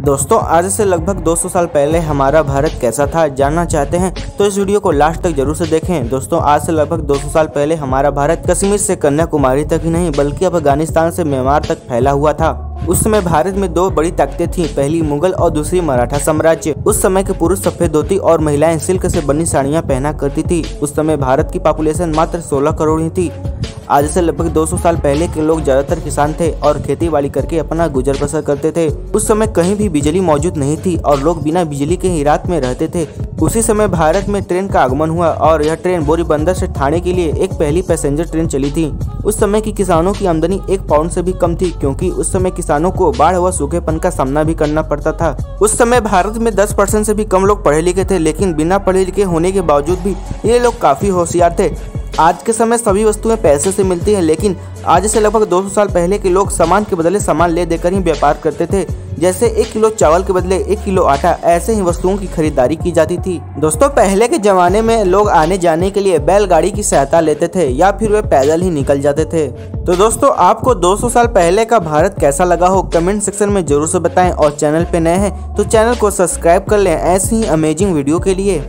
दोस्तों, आज से लगभग 200 साल पहले हमारा भारत कैसा था, जानना चाहते हैं तो इस वीडियो को लास्ट तक ज़रूर से देखें। दोस्तों, आज से लगभग 200 साल पहले हमारा भारत कश्मीर से कन्याकुमारी तक ही नहीं, बल्कि अफ़गानिस्तान से म्यांमार तक फैला हुआ था। उस समय भारत में दो बड़ी ताकतें थीं, पहली मुगल और दूसरी मराठा साम्राज्य। उस समय के पुरुष सफ़ेद धोती और महिलाएँ सिल्क से बनी साड़ियाँ पहना करती थी। उस समय भारत की पॉपुलेशन मात्र 16 करोड़ ही थी। आज से लगभग 200 साल पहले के लोग ज़्यादातर किसान थे और खेती बाड़ी करके अपना गुजर बसर करते थे। उस समय कहीं भी बिजली मौजूद नहीं थी और लोग बिना बिजली के ही रात में रहते थे। उसी समय भारत में ट्रेन का आगमन हुआ और यह ट्रेन बोरीबंदर से ठाणे के लिए एक पहली पैसेंजर ट्रेन चली थी। उस समय की किसानों की आमदनी एक पाउंड से भी कम थी क्योंकि उस समय किसानों को बाढ़ व सूखेपन का सामना भी करना पड़ता था। उस समय भारत में 10 परसेंट से भी कम लोग पढ़े लिखे थे, लेकिन बिना पढ़े लिखे होने के बावजूद भी ये लोग काफ़ी होशियार थे। आज के समय सभी वस्तुएँ पैसे से मिलती हैं, लेकिन आज से लगभग 200 साल पहले के लोग सामान के बदले सामान ले देकर ही व्यापार करते थे। जैसे एक किलो चावल के बदले एक किलो आटा, ऐसे ही वस्तुओं की खरीदारी की जाती थी। दोस्तों, पहले के जमाने में लोग आने जाने के लिए बैलगाड़ी की सहायता लेते थे, या फिर वे पैदल ही निकल जाते थे। तो दोस्तों, आपको 200 साल पहले का भारत कैसा लगा हो, कमेंट सेक्शन में ज़रूर से बताएँ, और चैनल पे नए हैं तो चैनल को सब्सक्राइब कर लें ऐसी ही अमेजिंग वीडियो के लिए।